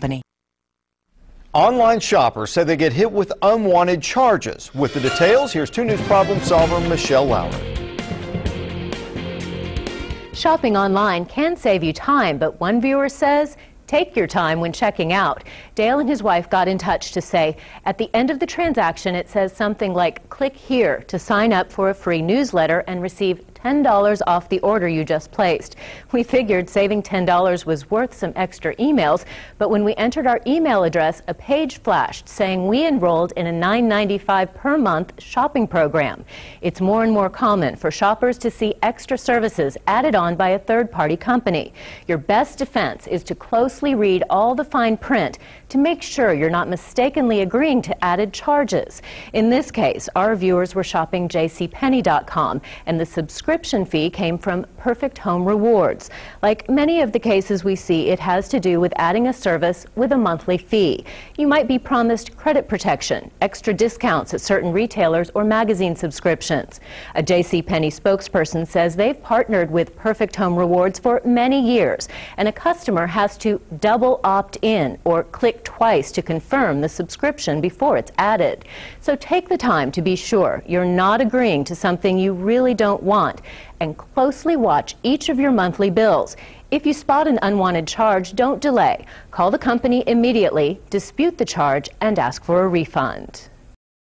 company. Online shoppers say they get hit with unwanted charges. With the details, here's 2 News problem solver Michelle Lowry. Shopping online can save you time, but one viewer says Take your time when checking out. Dale and his wife got in touch to say at the end of the transaction, it says something like click here to sign up for a free newsletter and receive $10 off the order you just placed. We figured saving $10 was worth some extra emails, but when we entered our email address, a page flashed saying we enrolled in a $9.95 per month shopping program. It's more and more common for shoppers to see extra services added on by a third party company. Your best defense is to closely read all the fine print to make sure you're not mistakenly agreeing to added charges. In this case, our viewers were shopping jcpenney.com and the subscription subscription fee came from Perfect Home Rewards. Like many of the cases we see, it has to do with adding a service with a monthly fee. You might be promised credit protection, extra discounts at certain retailers, or magazine subscriptions. A JCPenney spokesperson says they've partnered with Perfect Home Rewards for many years, and a customer has to double opt in or click twice to confirm the subscription before it's added. So take the time to be sure you're not agreeing to something you really don't want and closely watch each of your monthly bills. If you spot an unwanted charge, don't delay. Call the company immediately, dispute the charge, and ask for a refund.